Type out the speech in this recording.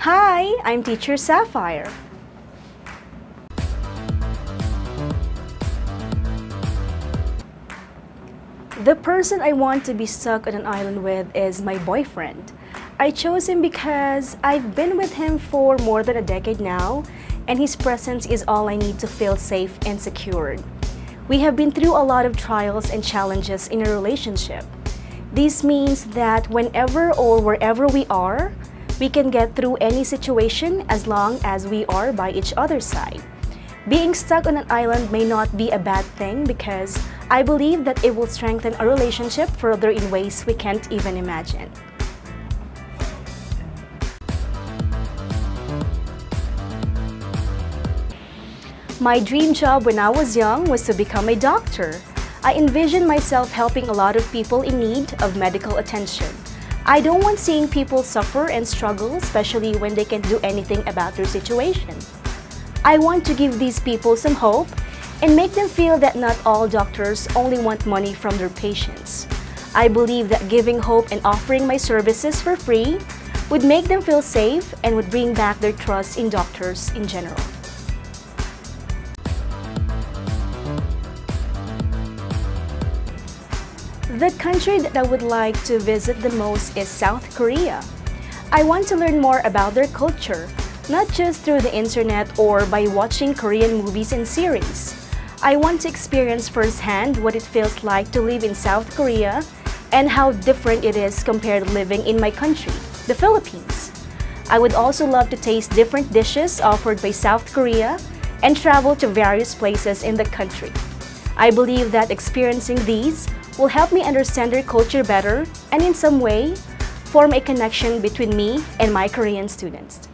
Hi, I'm teacher Sapphire. The person I want to be stuck on an island with is my boyfriend. I chose him because I've been with him for more than a decade now, and his presence is all I need to feel safe and secured. We have been through a lot of trials and challenges in a relationship. This means that whenever or wherever we are, we can get through any situation as long as we are by each other's side. Being stuck on an island may not be a bad thing because I believe that it will strengthen our relationship further in ways we can't even imagine. My dream job when I was young was to become a doctor. I envisioned myself helping a lot of people in need of medical attention. I don't want seeing people suffer and struggle, especially when they can't do anything about their situation. I want to give these people some hope and make them feel that not all doctors only want money from their patients. I believe that giving hope and offering my services for free would make them feel safe and would bring back their trust in doctors in general. The country that I would like to visit the most is South Korea. I want to learn more about their culture, not just through the internet or by watching Korean movies and series. I want to experience firsthand what it feels like to live in South Korea and how different it is compared to living in my country, the Philippines. I would also love to taste different dishes offered by South Korea and travel to various places in the country. I believe that experiencing these will help me understand their culture better and in some way, form a connection between me and my Korean students.